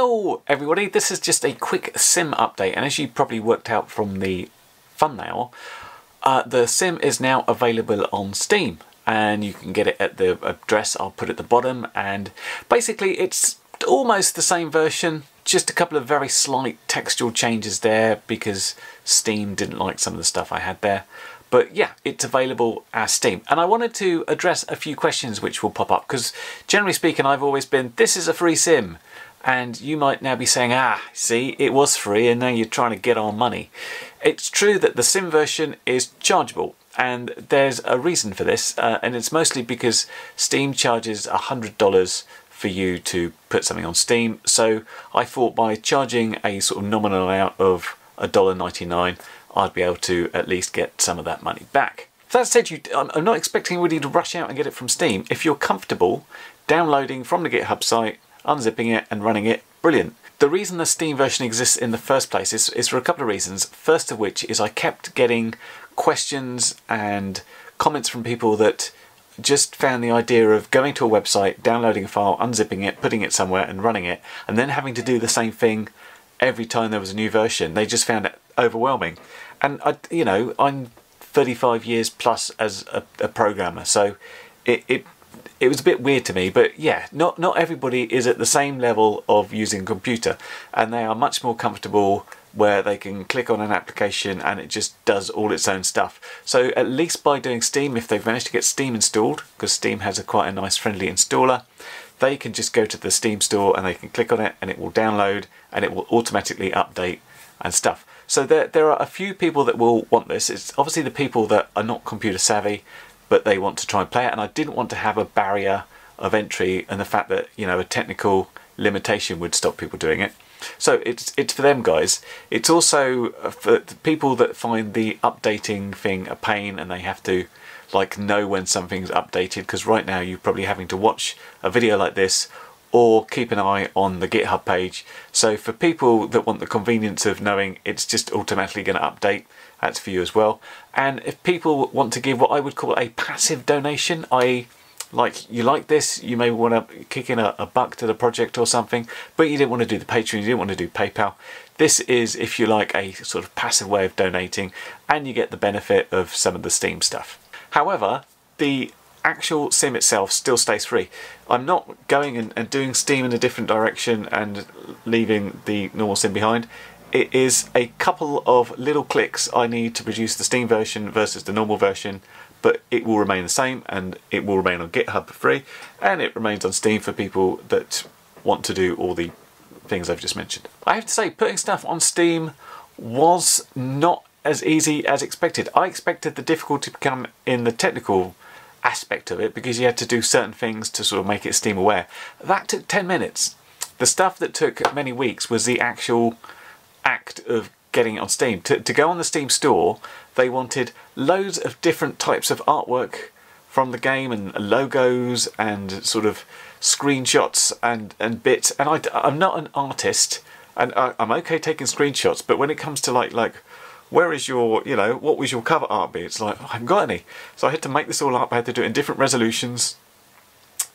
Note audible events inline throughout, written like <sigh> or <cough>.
Hello everybody, this is just a quick sim update and as you probably worked out from the thumbnail, uh, the sim is now available on Steam and you can get it at the address I'll put at the bottom and basically it's almost the same version, just a couple of very slight textual changes there because Steam didn't like some of the stuff I had there. But yeah, it's available as Steam. And I wanted to address a few questions which will pop up because generally speaking I've always been, this is a free sim and you might now be saying, ah, see, it was free and now you're trying to get our money. It's true that the sim version is chargeable and there's a reason for this uh, and it's mostly because Steam charges $100 for you to put something on Steam so I thought by charging a sort of nominal amount of $1.99 I'd be able to at least get some of that money back. That said, you, I'm not expecting anybody to rush out and get it from Steam. If you're comfortable downloading from the GitHub site unzipping it and running it, brilliant. The reason the Steam version exists in the first place is, is for a couple of reasons. First of which is I kept getting questions and comments from people that just found the idea of going to a website, downloading a file, unzipping it, putting it somewhere and running it, and then having to do the same thing every time there was a new version. They just found it overwhelming. And, I, you know, I'm 35 years plus as a, a programmer, so it, it it was a bit weird to me, but yeah, not, not everybody is at the same level of using a computer and they are much more comfortable where they can click on an application and it just does all its own stuff. So at least by doing Steam, if they've managed to get Steam installed, because Steam has a quite a nice friendly installer, they can just go to the Steam store and they can click on it and it will download and it will automatically update and stuff. So there, there are a few people that will want this. It's obviously the people that are not computer savvy but they want to try and play it. And I didn't want to have a barrier of entry and the fact that you know a technical limitation would stop people doing it. So it's it's for them guys. It's also uh, for people that find the updating thing a pain and they have to like know when something's updated because right now you're probably having to watch a video like this or keep an eye on the github page. So for people that want the convenience of knowing it's just automatically going to update that's for you as well. And if people want to give what I would call a passive donation, I like you like this, you may want to kick in a, a, buck to the project or something, but you didn't want to do the Patreon, you didn't want to do PayPal. This is, if you like, a sort of passive way of donating, and you get the benefit of some of the Steam stuff. However, the actual sim itself still stays free. I'm not going and, and doing Steam in a different direction and leaving the normal sim behind it is a couple of little clicks I need to produce the Steam version versus the normal version but it will remain the same and it will remain on GitHub for free and it remains on Steam for people that want to do all the things I've just mentioned. I have to say putting stuff on Steam was not as easy as expected. I expected the difficulty to come in the technical aspect of it because you had to do certain things to sort of make it Steam aware. That took 10 minutes. The stuff that took many weeks was the actual act of getting it on Steam. To, to go on the Steam store, they wanted loads of different types of artwork from the game and logos and sort of screenshots and, and bits. And I, I'm not an artist and I, I'm okay taking screenshots, but when it comes to like, like, where is your, you know, what was your cover art be? It's like, oh, I haven't got any. So I had to make this all up. I had to do it in different resolutions,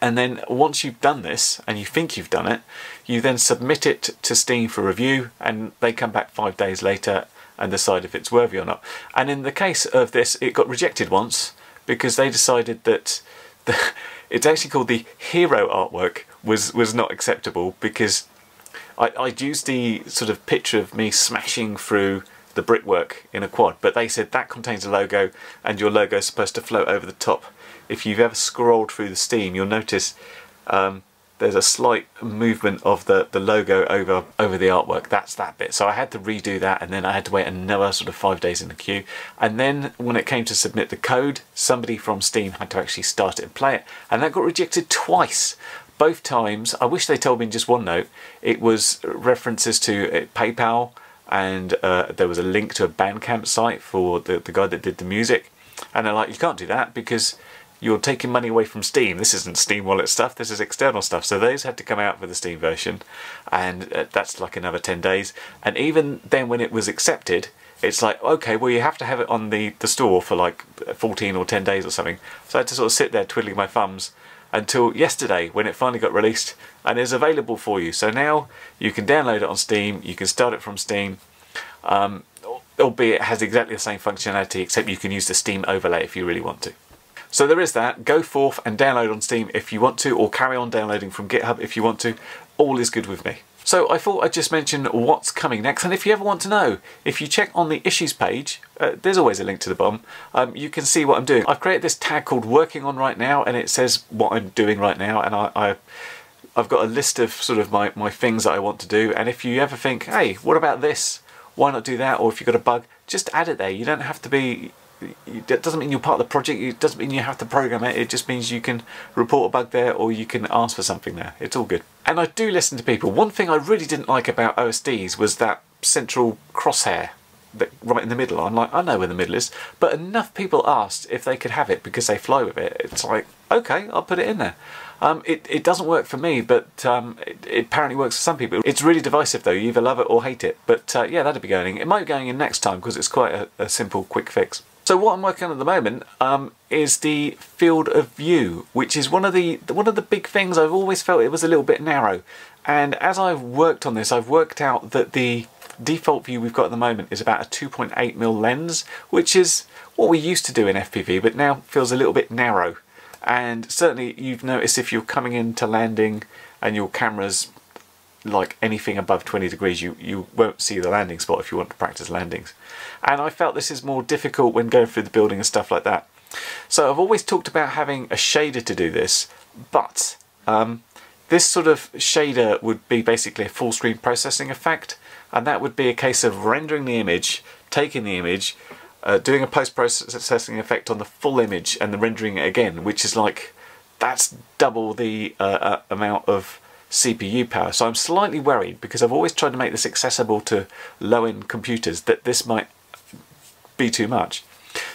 and then once you've done this and you think you've done it you then submit it to Steam for review and they come back five days later and decide if it's worthy or not. And in the case of this it got rejected once because they decided that the, <laughs> it's actually called the hero artwork was was not acceptable because I, I'd used the sort of picture of me smashing through the brickwork in a quad but they said that contains a logo and your logo is supposed to float over the top if you've ever scrolled through the Steam, you'll notice um, there's a slight movement of the, the logo over, over the artwork. That's that bit. So I had to redo that and then I had to wait another sort of five days in the queue. And then when it came to submit the code, somebody from Steam had to actually start it and play it. And that got rejected twice. Both times, I wish they told me in just one note, it was references to uh, PayPal and uh, there was a link to a Bandcamp site for the, the guy that did the music. And they're like, you can't do that because you're taking money away from Steam. This isn't Steam Wallet stuff, this is external stuff. So those had to come out for the Steam version, and uh, that's like another 10 days. And even then, when it was accepted, it's like, okay, well, you have to have it on the, the store for like 14 or 10 days or something. So I had to sort of sit there twiddling my thumbs until yesterday when it finally got released and is available for you. So now you can download it on Steam, you can start it from Steam, um, albeit it has exactly the same functionality except you can use the Steam overlay if you really want to. So there is that. Go forth and download on Steam if you want to, or carry on downloading from GitHub if you want to. All is good with me. So I thought I'd just mention what's coming next, and if you ever want to know, if you check on the issues page, uh, there's always a link to the bottom, um, you can see what I'm doing. I've created this tag called working on right now, and it says what I'm doing right now, and I, I I've got a list of sort of my, my things that I want to do, and if you ever think, hey, what about this? Why not do that? Or if you've got a bug, just add it there. You don't have to be it doesn't mean you're part of the project, it doesn't mean you have to program it, it just means you can report a bug there or you can ask for something there. It's all good. And I do listen to people. One thing I really didn't like about OSDs was that central crosshair that right in the middle. I'm like, I know where the middle is, but enough people asked if they could have it because they fly with it. It's like, okay, I'll put it in there. Um, it, it doesn't work for me, but um, it, it, apparently works for some people. It's really divisive though, you either love it or hate it. But uh, yeah, that'd be going. in. It might be going in next time because it's quite a, a simple, quick fix. So what I'm working on at the moment um, is the field of view, which is one of the one of the big things I've always felt it was a little bit narrow. And as I've worked on this, I've worked out that the default view we've got at the moment is about a 2.8mm lens, which is what we used to do in FPV, but now feels a little bit narrow. And certainly you've noticed if you're coming into landing and your camera's like anything above 20 degrees you, you won't see the landing spot if you want to practice landings. And I felt this is more difficult when going through the building and stuff like that. So I've always talked about having a shader to do this, but um, this sort of shader would be basically a full screen processing effect, and that would be a case of rendering the image, taking the image, uh, doing a post-processing effect on the full image and then rendering it again, which is like, that's double the uh, uh, amount of CPU power. So I'm slightly worried because I've always tried to make this accessible to low-end computers that this might be too much.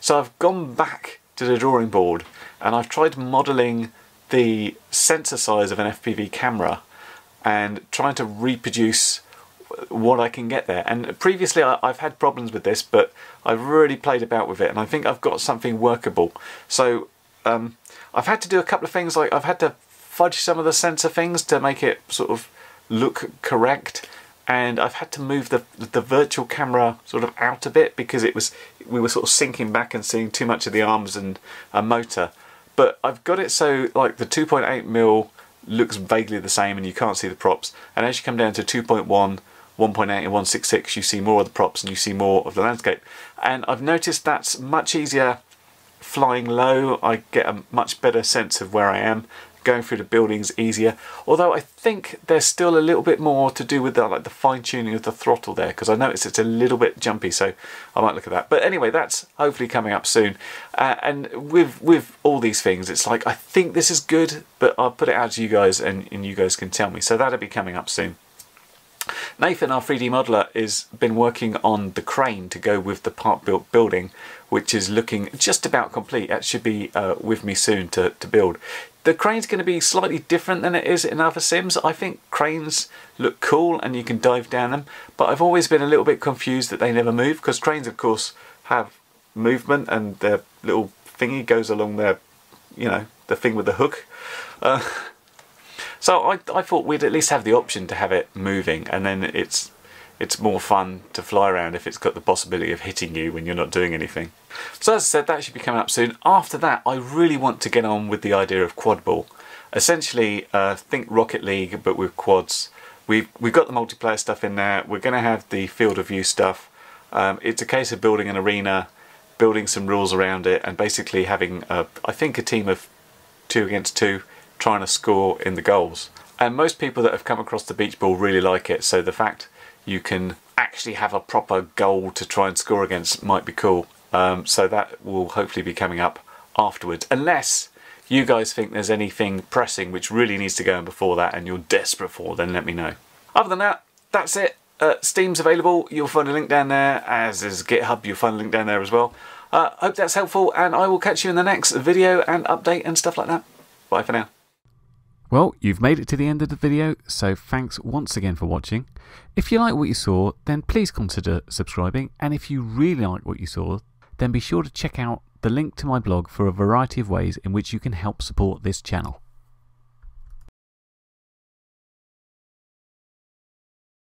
So I've gone back to the drawing board and I've tried modelling the sensor size of an FPV camera and trying to reproduce what I can get there. And previously I, have had problems with this, but I've really played about with it and I think I've got something workable. So um, I've had to do a couple of things like I've had to fudge some of the sensor things to make it sort of look correct. And I've had to move the the virtual camera sort of out a bit because it was we were sort of sinking back and seeing too much of the arms and a motor. But I've got it so like the 2.8 mil looks vaguely the same and you can't see the props. And as you come down to 2.1 1.8 and 166 you see more of the props and you see more of the landscape. And I've noticed that's much easier flying low. I get a much better sense of where I am going through the buildings easier. Although I think there's still a little bit more to do with the, like the fine tuning of the throttle there because I noticed it's a little bit jumpy so I might look at that. But anyway that's hopefully coming up soon uh, and with with all these things it's like I think this is good but I'll put it out to you guys and, and you guys can tell me. So that'll be coming up soon. Nathan, our 3D modeler, has been working on the crane to go with the part built building, which is looking just about complete. It should be uh, with me soon to, to build. The crane's going to be slightly different than it is in other sims. I think cranes look cool and you can dive down them, but I've always been a little bit confused that they never move because cranes, of course, have movement and their little thingy goes along their, you know, the thing with the hook. Uh, <laughs> so I, I thought we'd at least have the option to have it moving and then it's it's more fun to fly around if it's got the possibility of hitting you when you're not doing anything. So as I said, that should be coming up soon. After that, I really want to get on with the idea of quad ball. Essentially, uh, think Rocket League, but with quads. We've, we've got the multiplayer stuff in there. We're going to have the field of view stuff. Um, it's a case of building an arena, building some rules around it, and basically having, a, I think, a team of two against two trying to score in the goals. And most people that have come across the beach ball really like it, so the fact you can actually have a proper goal to try and score against might be cool. Um, so that will hopefully be coming up afterwards, unless you guys think there's anything pressing which really needs to go in before that and you're desperate for, then let me know. Other than that, that's it. Uh, Steam's available. You'll find a link down there, as is GitHub. You'll find a link down there as well. Uh, hope that's helpful, and I will catch you in the next video and update and stuff like that. Bye for now. Well, you've made it to the end of the video, so thanks once again for watching. If you like what you saw, then please consider subscribing, and if you really like what you saw, then be sure to check out the link to my blog for a variety of ways in which you can help support this channel.